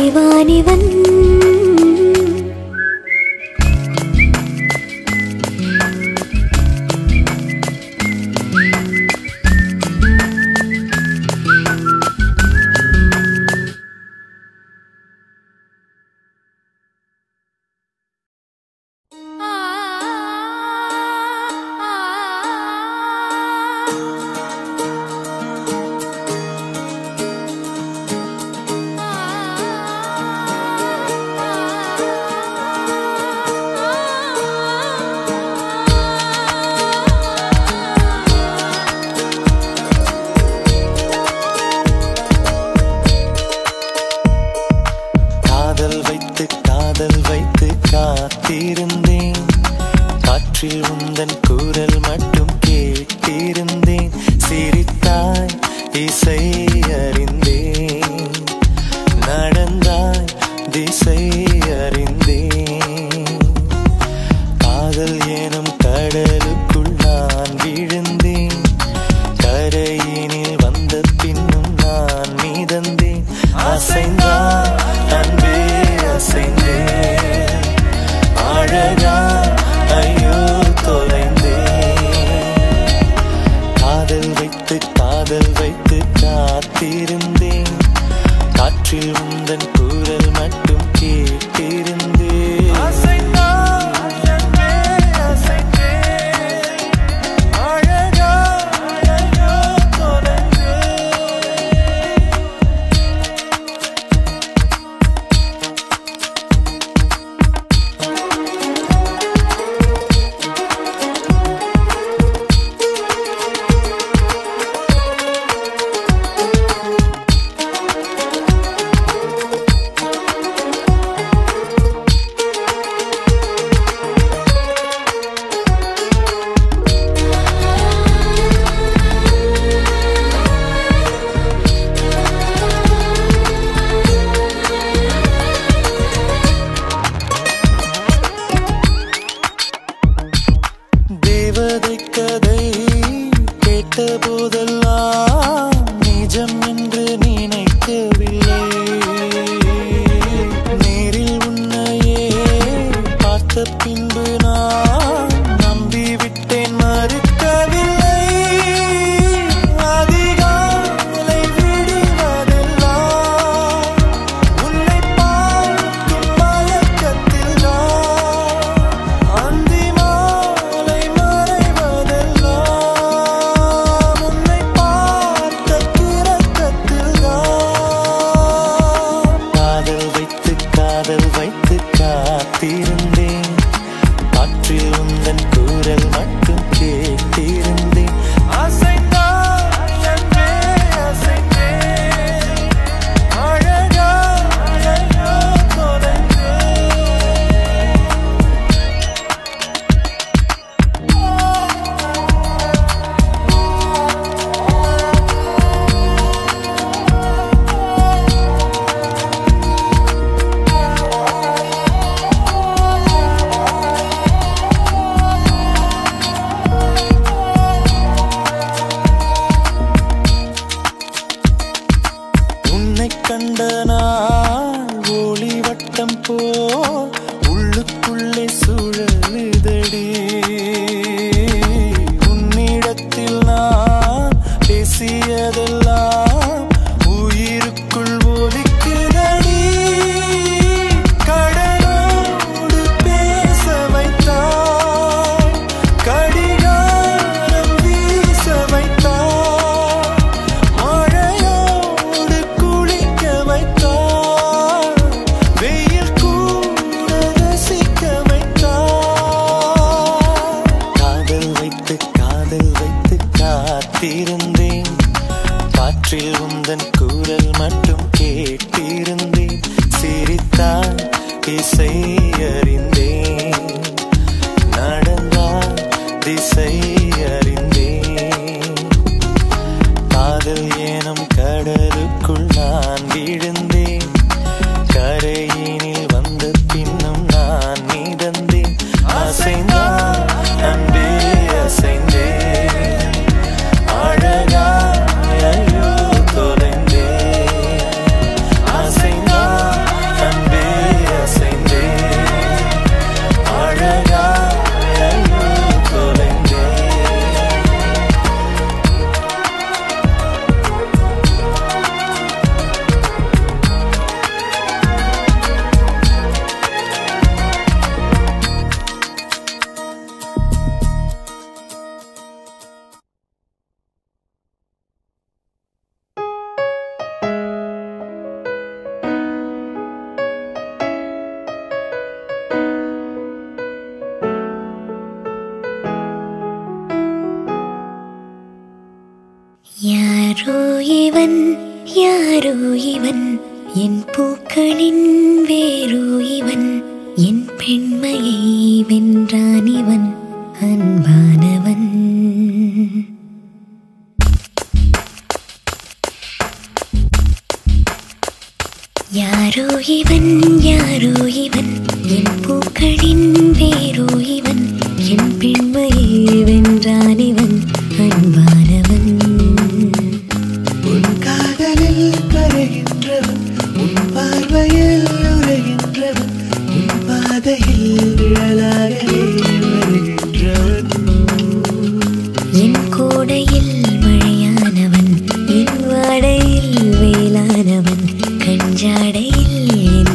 அறிவானிவன்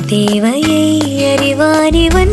தேவையை அறிவானிவன்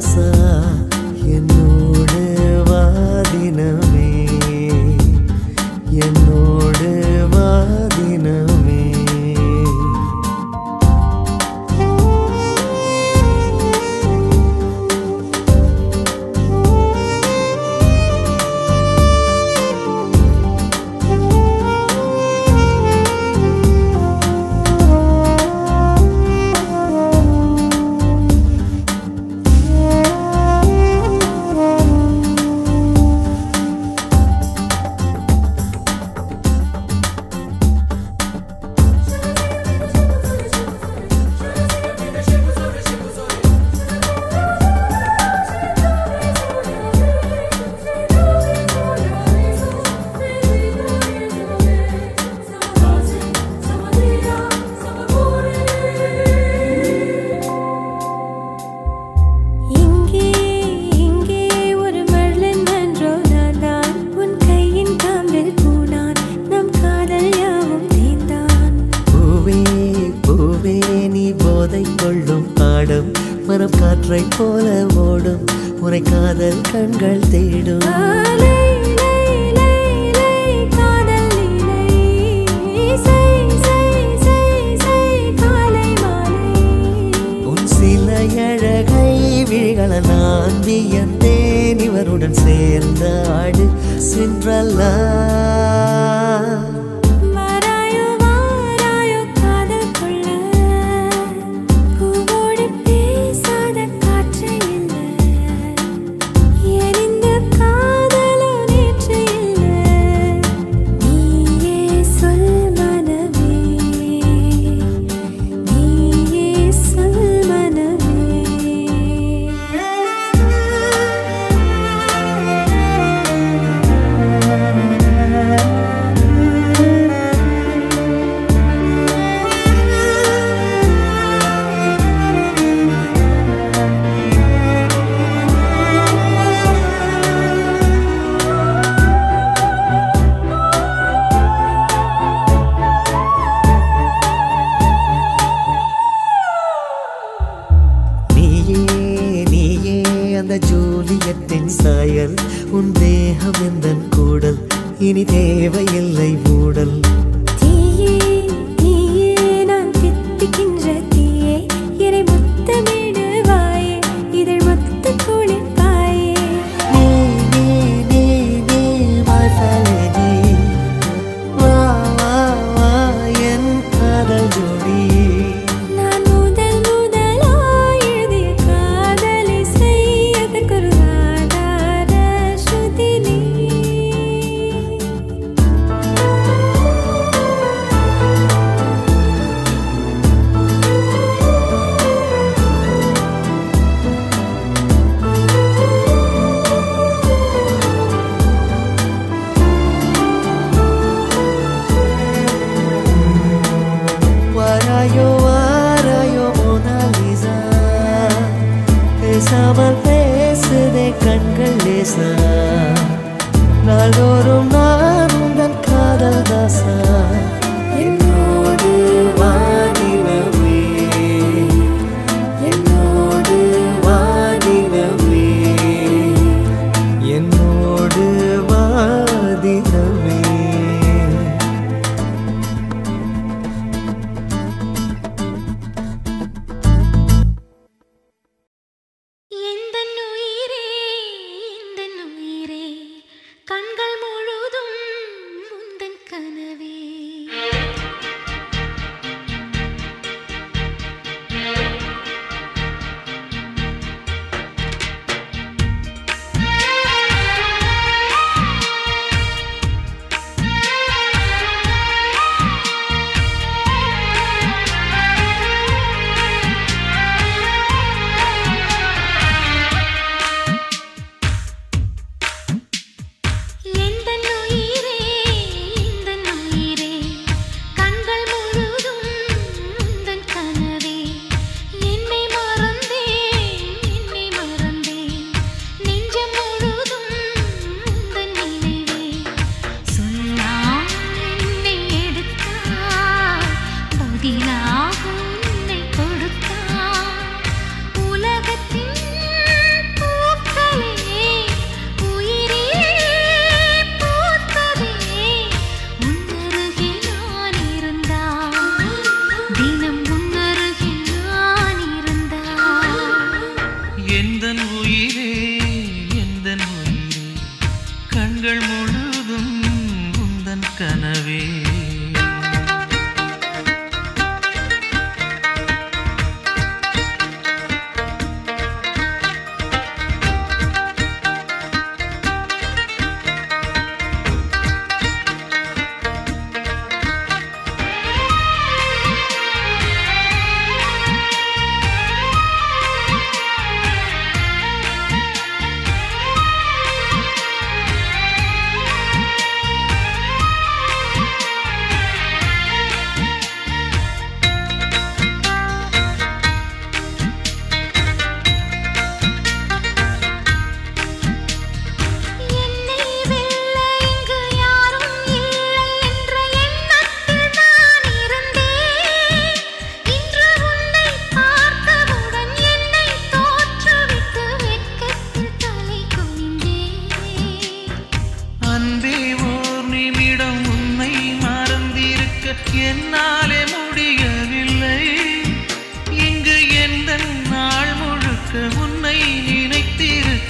色。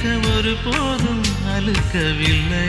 பேச ஒரு போதும் அழுக்கவில்லை.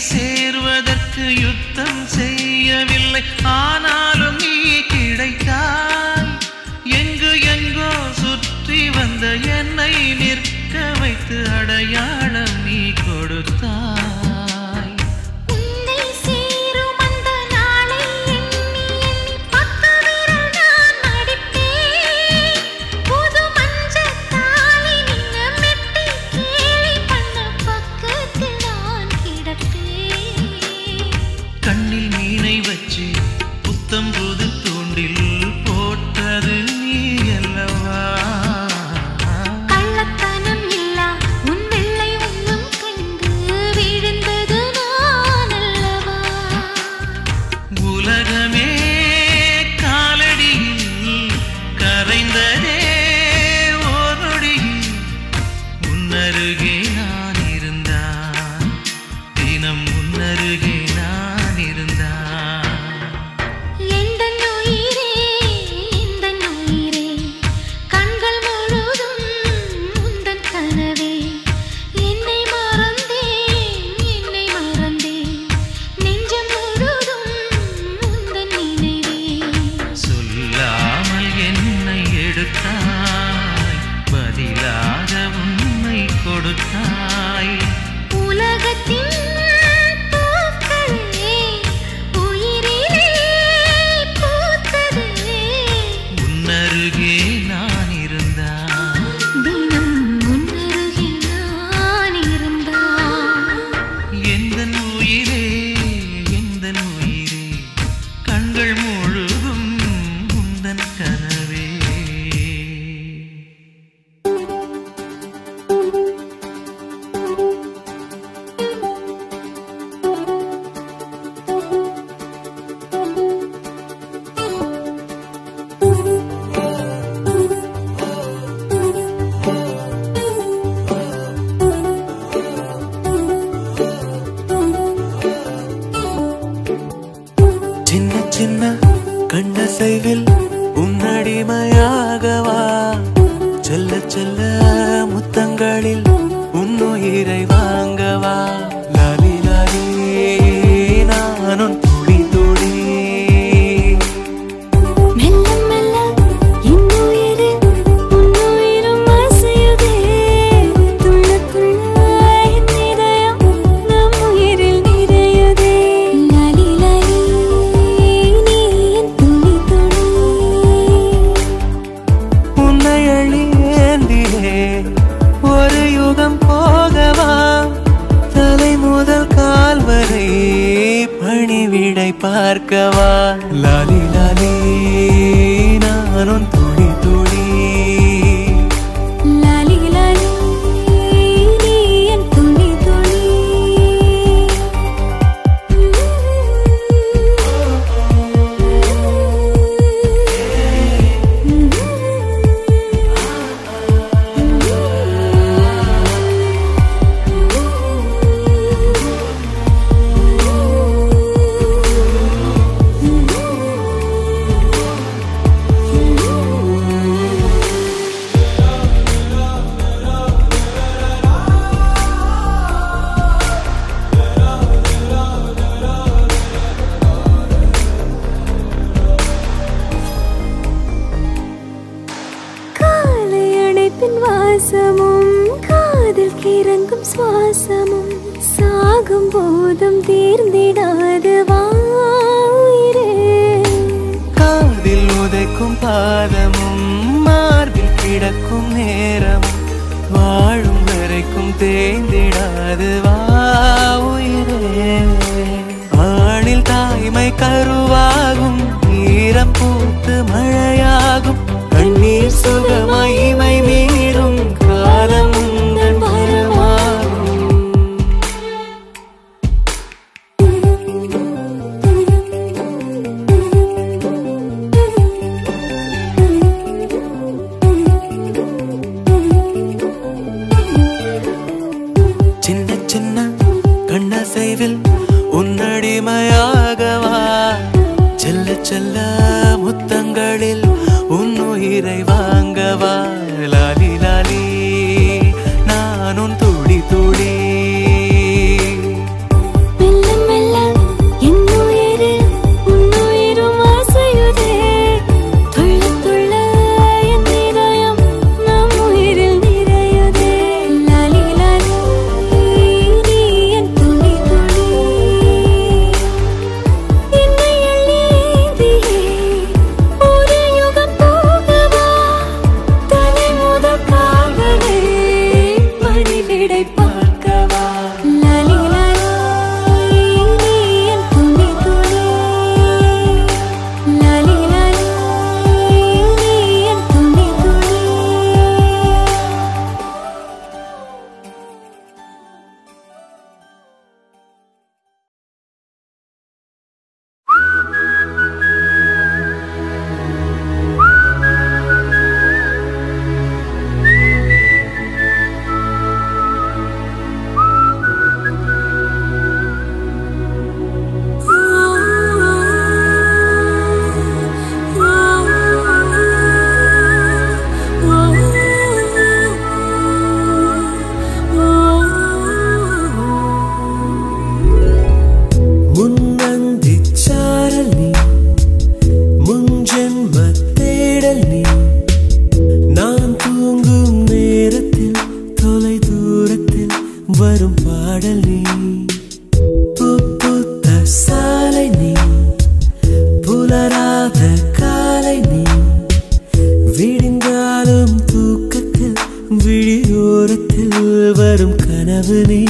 சேர்வதற்கு யுத்தம் செய்யவில்லை. ஆனாலும் நீ கிடைத்தாய். எங்கு எங்கோ சுற்றி வந்த என்னை நிற்க வைத்து அடையாளம் நீ கொடுத்தாய். வரும் பாடல் நீ. புத்த சாலை நீ. புலராத காலை நீ. விடிந்தாலும் தூக்கத்தில் விழியோரத்தில் வரும் கனவு நீ.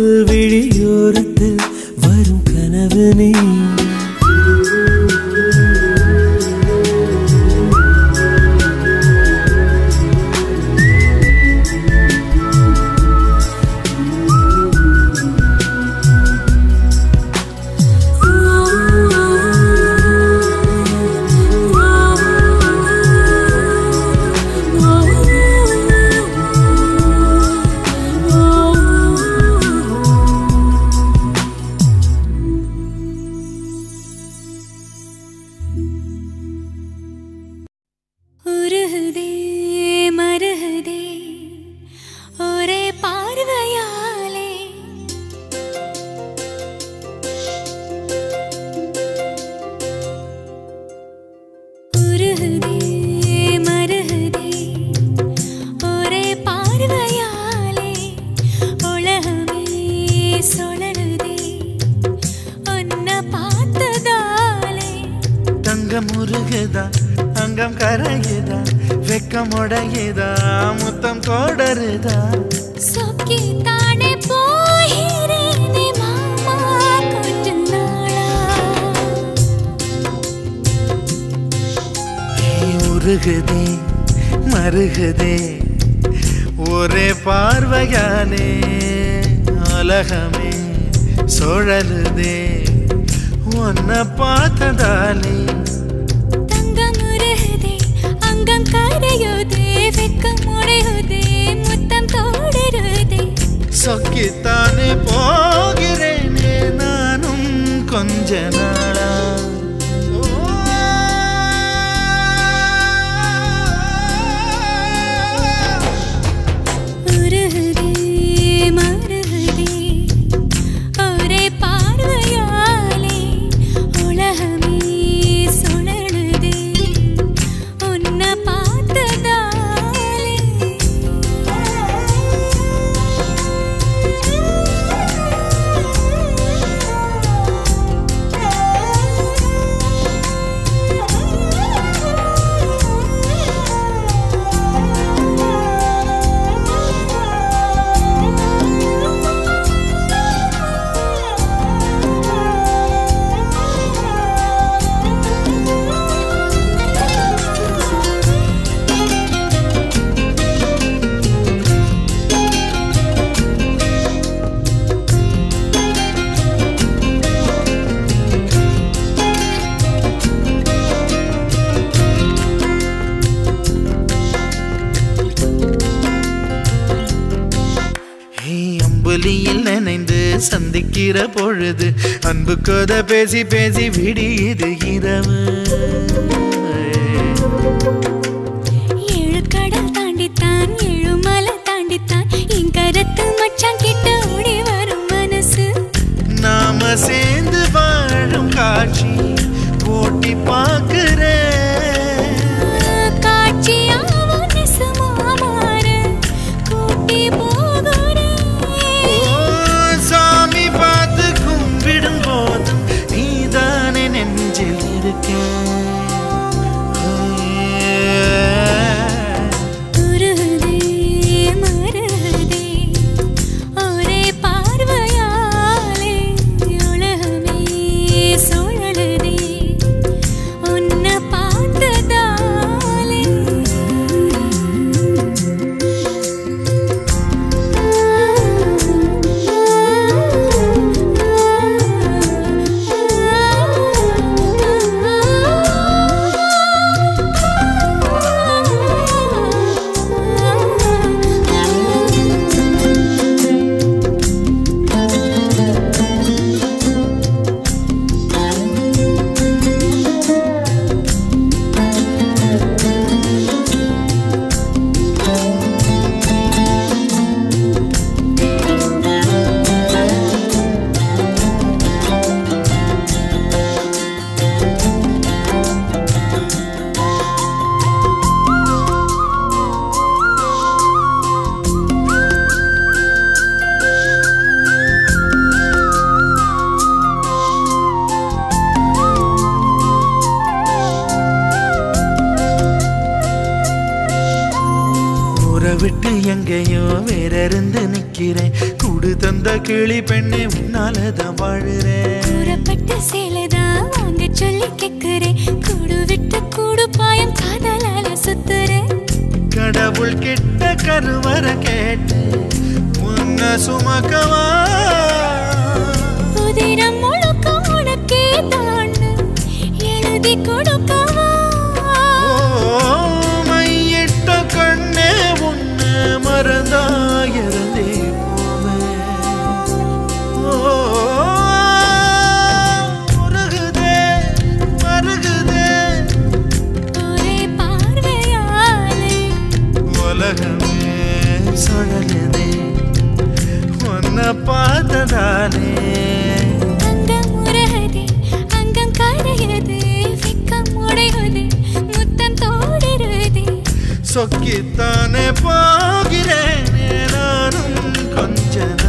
விழியோரத்தில் வரும் கனவு நீ. கதை பேசி பேசி விடியுது விட்டு எங்கேயோ வேற இருந்து நிக்கிறேன். கூடு தந்த கிளி பெண்ணே உன்னாலதான் வாழுறேன். கூறப்பட்ட சேலைதான் வாங்க சொல்லி கேக்குறேன். கூடு விட்டு கூடு பாயம் காதலால சுத்துறேன். கடவுள் கிட்ட கருவற கேட்டு உன்னை சுமக்கவா? உதிரம் முழுக்க உனக்கே தான். எழுதி கொடுக்கவா உன்னை மறந்தாயிருந்தே உலகமே சுழலுதே உன்னை பார்த்ததாலே ಸೊಕ್ಕಿತ್ತಾನೆ ಹೋಗಿರೇನೆ ನಾನು ಕೊಂಚನ